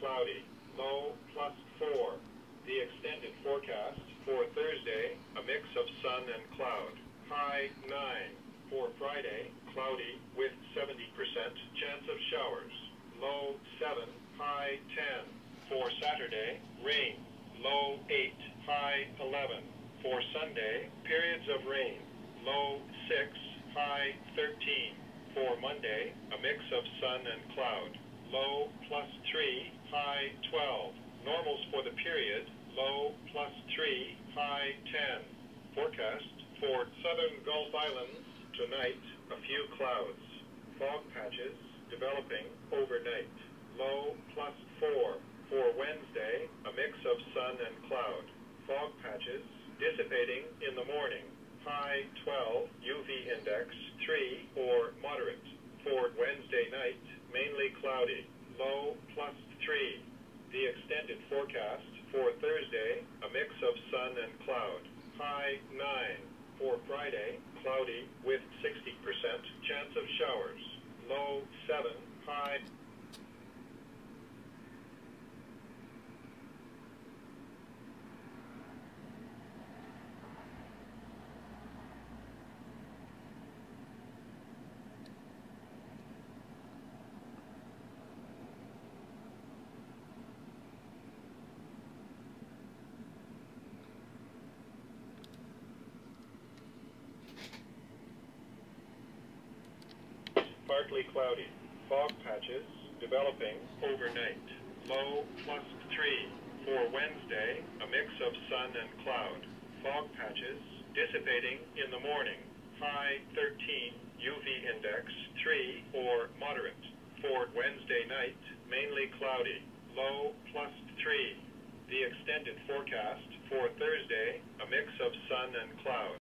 cloudy. Low plus 4. The extended forecast for Thursday, a mix of sun and cloud. High 9. For Friday, cloudy with 70% chance of showers. Low 7. High 10. For Saturday, rain. Low 8. High 11. For Sunday, periods of rain. Low 6. High 13. For Monday, a mix of sun and cloud. Low plus 3, high 12. Normals for the period, low plus 3, high 10. Forecast for southern Gulf Islands tonight, a few clouds. Fog patches developing overnight. Low plus 4. For Wednesday, a mix of sun and cloud. Fog patches dissipating in the morning. High 12, UV index 3 or moderate. For Wednesday night, mainly cloudy. Low plus 3. The extended forecast for Thursday, a mix of sun and cloud. High 9. For Friday, cloudy with 60% chance of showers. Low 7. High partly cloudy. Fog patches developing overnight. Low plus 3. For Wednesday, a mix of sun and cloud. Fog patches dissipating in the morning. High 13, UV index 3 or moderate. For Wednesday night, mainly cloudy. Low plus 3. The extended forecast for Thursday, a mix of sun and cloud.